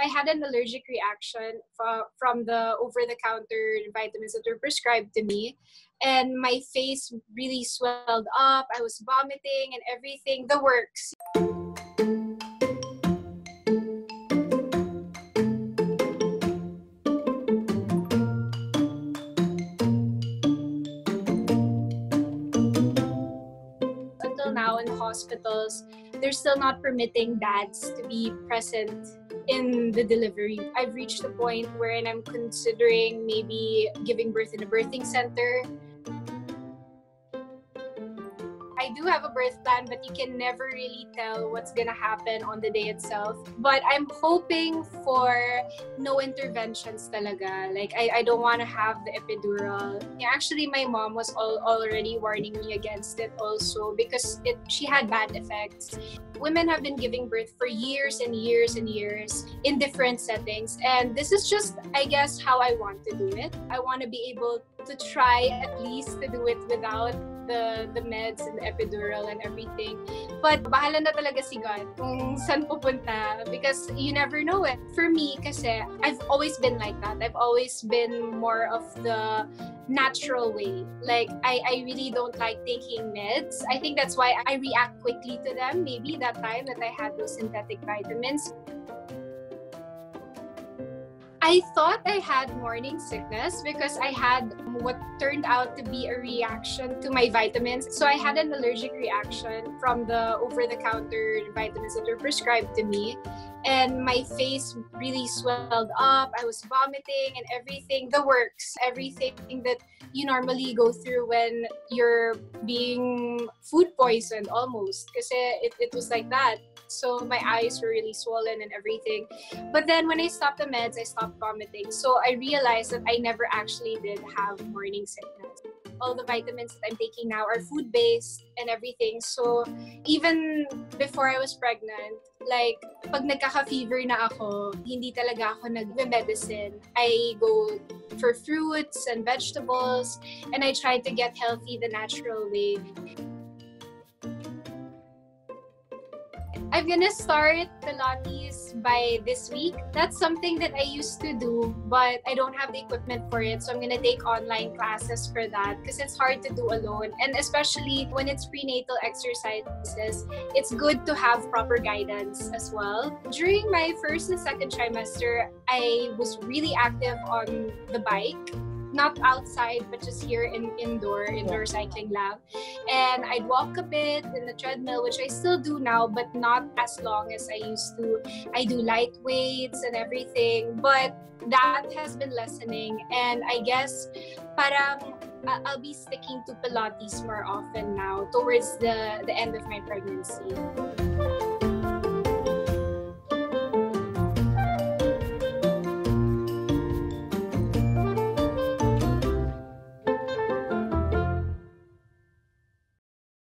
I had an allergic reaction from the over the counter vitamins that were prescribed to me. And my face really swelled up. I was vomiting and everything. The works. Until now in hospitals, they're still not permitting dads to be present in the delivery. I've reached a point where I'm considering maybe giving birth in a birthing center I do have a birth plan, but you can never really tell what's gonna happen on the day itself. But I'm hoping for no interventions talaga. Like I, I don't want to have the epidural. Actually, my mom was all, already warning me against it also because it she had bad effects. Women have been giving birth for years and years and years in different settings, and this is just, I guess, how I want to do it. I want to be able to try at least to do it without the the meds and the epidural and everything. But bahala na talaga si God kung saan pupunta because you never know it. For me, kasi I've always been like that. I've always been more of the natural way. Like, I, I really don't like taking meds. I think that's why I react quickly to them. Maybe that time that I had those synthetic vitamins. I thought I had morning sickness because I had what turned out to be a reaction to my vitamins. So I had an allergic reaction from the over the counter vitamins that were prescribed to me. And my face really swelled up. I was vomiting and everything, the works, everything that you normally go through when you're being food poisoned almost. Because eh, it, it was like that. So my eyes were really swollen and everything. But then when I stopped the meds, I stopped vomiting. So I realized that I never actually did have morning sickness. All the vitamins that I'm taking now are food based and everything. So even before I was pregnant, like pag nagkaka-fever na ako, hindi talaga ako nag-medicine. I go for fruits and vegetables and I try to get healthy the natural way. I'm gonna start Pilates by this week. That's something that I used to do, but I don't have the equipment for it. So I'm gonna take online classes for that because it's hard to do alone. And especially when it's prenatal exercises, it's good to have proper guidance as well. During my first and second trimester, I was really active on the bike not outside but just here in indoor indoor cycling lab. And i'd walk a bit in the treadmill which i still do now but not as long as i used to. I do light weights and everything but that has been lessening. And i guess parang uh, I'll be sticking to Pilates more often now towards the, the end of my pregnancy.